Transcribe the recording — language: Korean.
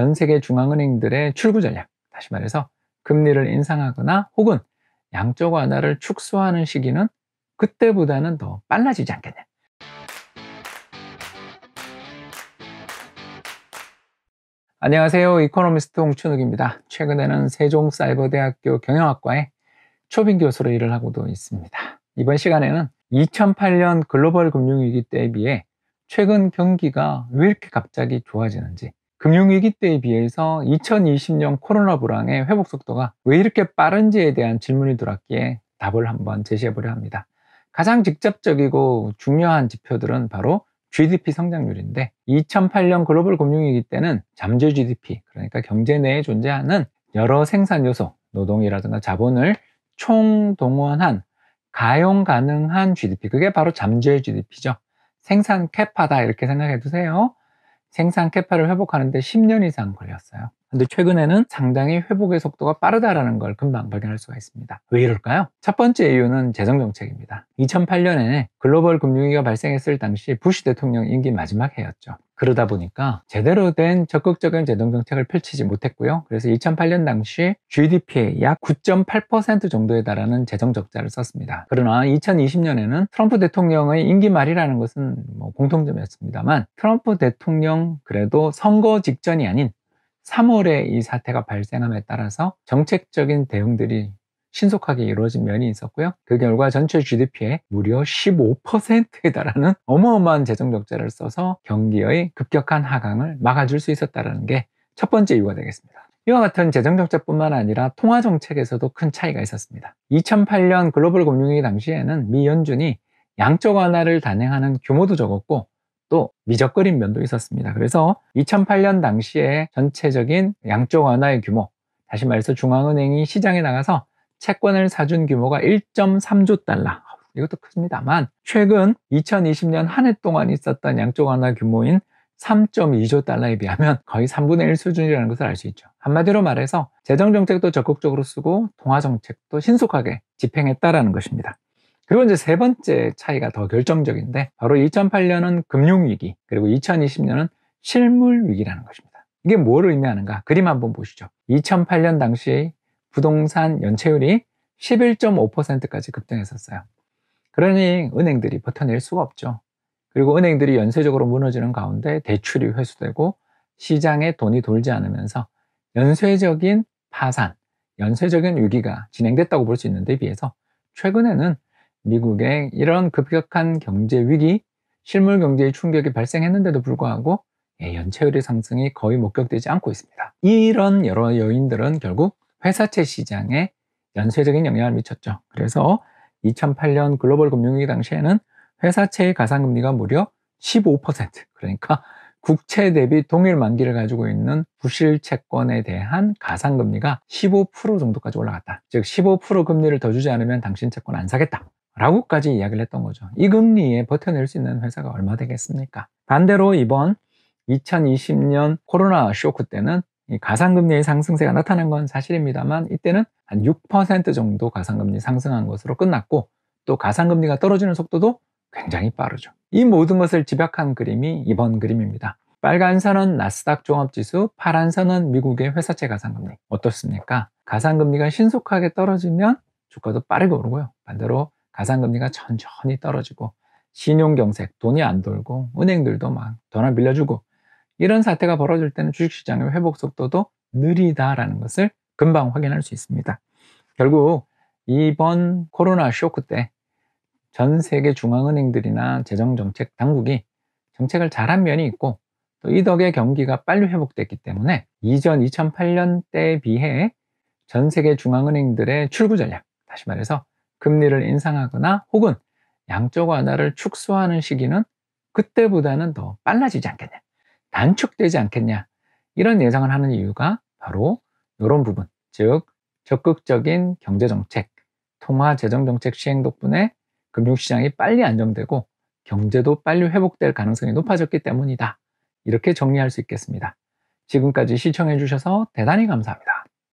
전 세계 중앙은행들의 출구 전략, 다시 말해서 금리를 인상하거나 혹은 양적 완화를 축소하는 시기는 그때보다는 더 빨라지지 않겠냐. 안녕하세요. 이코노미스트 홍춘욱입니다. 최근에는 세종사이버대학교 경영학과에 초빙 교수로 일을 하고도 있습니다. 이번 시간에는 2008년 글로벌 금융위기 때에 비해 최근 경기가 왜 이렇게 갑자기 좋아지는지 금융위기 때에 비해서 2020년 코로나 불황의 회복 속도가 왜 이렇게 빠른지에 대한 질문이 들었기에 답을 한번 제시해 보려 합니다. 가장 직접적이고 중요한 지표들은 바로 GDP 성장률인데 2008년 글로벌 금융위기 때는 잠재 GDP 그러니까 경제 내에 존재하는 여러 생산 요소 노동이라든가 자본을 총 동원한 가용 가능한 GDP 그게 바로 잠재 GDP죠 생산 캐파다 이렇게 생각해 두세요 생산 캐파를 회복하는데 10년 이상 걸렸어요 근데 최근에는 상당히 회복의 속도가 빠르다라는 걸 금방 발견할 수가 있습니다. 왜 이럴까요? 첫 번째 이유는 재정 정책입니다. 2008년에 글로벌 금융위기가 발생했을 당시 부시 대통령 임기 마지막 해였죠. 그러다 보니까 제대로 된 적극적인 재정 정책을 펼치지 못했고요. 그래서 2008년 당시 GDP의 약 9.8% 정도에 달하는 재정 적자를 썼습니다. 그러나 2020년에는 트럼프 대통령의 임기 말이라는 것은 뭐 공통점이었습니다만 트럼프 대통령 그래도 선거 직전이 아닌 3월에 이 사태가 발생함에 따라서 정책적인 대응들이 신속하게 이루어진 면이 있었고요. 그 결과 전체 GDP의 무려 15%에 달하는 어마어마한 재정 적자를 써서 경기의 급격한 하강을 막아줄 수 있었다는 게 첫 번째 이유가 되겠습니다. 이와 같은 재정 적자뿐만 아니라 통화 정책에서도 큰 차이가 있었습니다. 2008년 글로벌 금융위기 당시에는 미 연준이 양적 완화를 단행하는 규모도 적었고 또 미적거린 면도 있었습니다. 그래서 2008년 당시에 전체적인 양적 완화의 규모, 다시 말해서 중앙은행이 시장에 나가서 채권을 사준 규모가 1.3조 달러. 이것도 큽니다만 최근 2020년 한 해 동안 있었던 양적 완화 규모인 3.2조 달러에 비하면 거의 3분의 1 수준이라는 것을 알 수 있죠. 한마디로 말해서 재정정책도 적극적으로 쓰고 통화정책도 신속하게 집행했다라는 것입니다. 그리고 이제 세 번째 차이가 더 결정적인데 바로 2008년은 금융위기 그리고 2020년은 실물위기라는 것입니다. 이게 뭘 의미하는가? 그림 한번 보시죠. 2008년 당시 부동산 연체율이 11.5%까지 급등했었어요. 그러니 은행들이 버텨낼 수가 없죠. 그리고 은행들이 연쇄적으로 무너지는 가운데 대출이 회수되고 시장에 돈이 돌지 않으면서 연쇄적인 파산, 연쇄적인 위기가 진행됐다고 볼 수 있는데 비해서 최근에는 미국의 이런 급격한 경제 위기, 실물 경제의 충격이 발생했는데도 불구하고 예, 연체율의 상승이 거의 목격되지 않고 있습니다. 이런 여러 요인들은 결국 회사채 시장에 연쇄적인 영향을 미쳤죠. 그래서 2008년 글로벌 금융위기 당시에는 회사채의 가상금리가 무려 15% 그러니까 국채 대비 동일 만기를 가지고 있는 부실 채권에 대한 가상금리가 15% 정도까지 올라갔다. 즉 15% 금리를 더 주지 않으면 당신 채권 안 사겠다. 라고까지 이야기를 했던 거죠. 이 금리에 버텨낼 수 있는 회사가 얼마 되겠습니까? 반대로 이번 2020년 코로나 쇼크 때는 가상금리의 상승세가 나타난 건 사실입니다만 이때는 한 6% 정도 가상금리 상승한 것으로 끝났고 또 가상금리가 떨어지는 속도도 굉장히 빠르죠. 이 모든 것을 집약한 그림이 이번 그림입니다. 빨간 선은 나스닥 종합지수, 파란 선은 미국의 회사채 가상금리. 어떻습니까? 가상금리가 신속하게 떨어지면 주가도 빠르게 오르고요. 반대로 가상금리가 천천히 떨어지고 신용경색, 돈이 안 돌고 은행들도 막 돈을 빌려주고 이런 사태가 벌어질 때는 주식시장의 회복 속도도 느리다라는 것을 금방 확인할 수 있습니다. 결국 이번 코로나 쇼크 때 전 세계 중앙은행들이나 재정정책 당국이 정책을 잘한 면이 있고 또 이 덕에 경기가 빨리 회복됐기 때문에 이전 2008년 때에 비해 전 세계 중앙은행들의 출구 전략, 다시 말해서 금리를 인상하거나 혹은 양적 완화를 축소하는 시기는 그때보다는 더 빨라지지 않겠냐 단축되지 않겠냐 이런 예상을 하는 이유가 바로 이런 부분 즉 적극적인 경제정책 통화 재정정책 시행 덕분에 금융시장이 빨리 안정되고 경제도 빨리 회복될 가능성이 높아졌기 때문이다. 이렇게 정리할 수 있겠습니다. 지금까지 시청해 주셔서 대단히 감사합니다